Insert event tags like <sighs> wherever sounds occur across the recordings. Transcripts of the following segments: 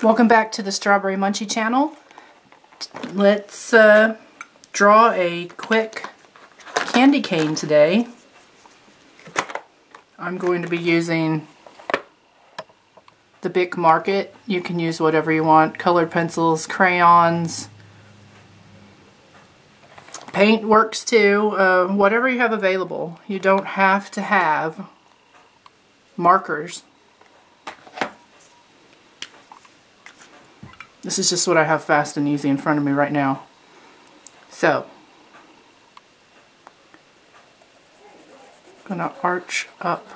Welcome back to the Strawberry Munchie channel. Let's uh, draw a quick candy cane today. I'm going to be using the Bic Mark-It. You can use whatever you want. Colored pencils, crayons. Paint works too. Uh, whatever you have available. You don't have to have markers This is just what I have fast and easy in front of me right now. So, I'm going to arch up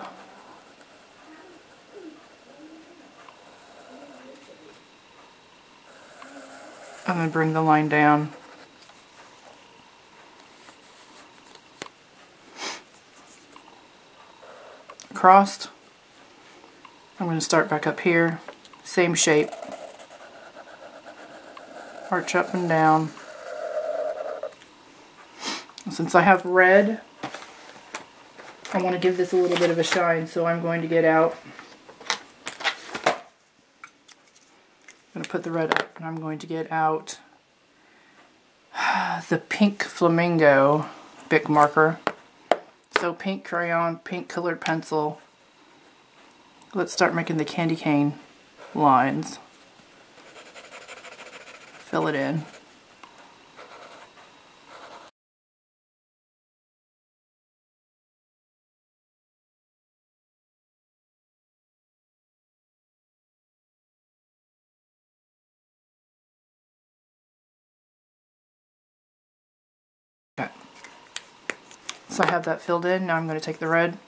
and then bring the line down. Crossed. I'm going to start back up here. Same shape arch up and down. Since I have red, I want to give this a little bit of a shine, so I'm going to get out. I'm going to put the red up, and I'm going to get out <sighs> the pink flamingo Bic marker. So pink crayon, pink colored pencil. Let's start making the candy cane lines fill it in. Okay. So I have that filled in. Now I'm going to take the red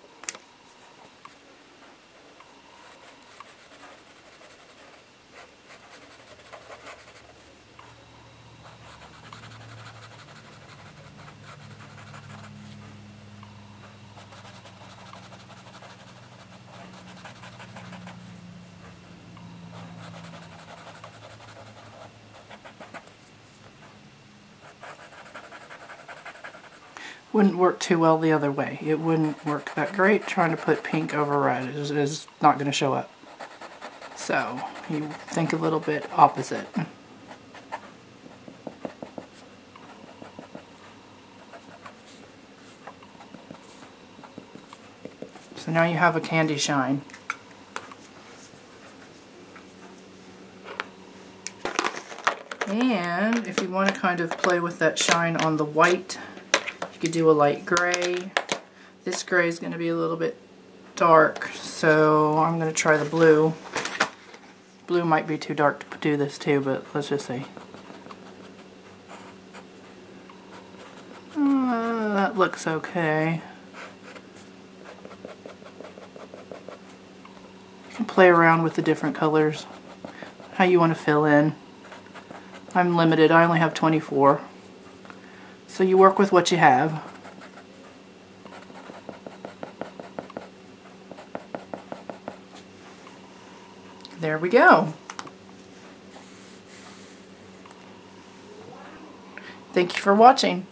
wouldn't work too well the other way. It wouldn't work that great. Trying to put pink over red is, is not going to show up. So you think a little bit opposite. So now you have a candy shine. And if you want to kind of play with that shine on the white could do a light gray. This gray is going to be a little bit dark, so I'm going to try the blue. Blue might be too dark to do this too, but let's just see. Uh, that looks okay. You can play around with the different colors, how you want to fill in. I'm limited, I only have 24. So you work with what you have. There we go. Thank you for watching.